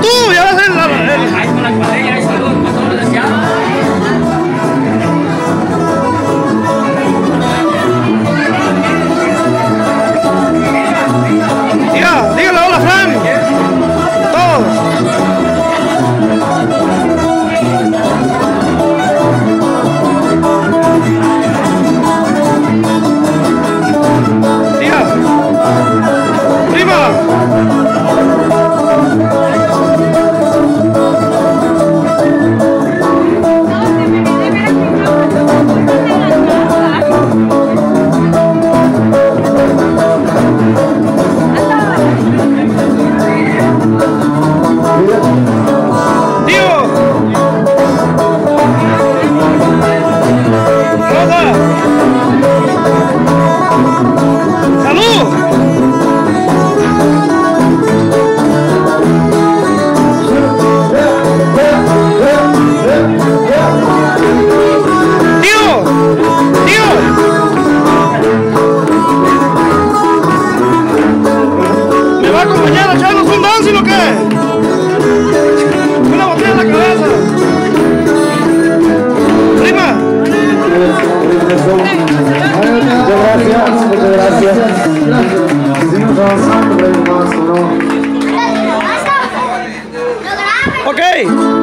tú! ¡Ya vas a la... gracias. Hicimos más. Ok.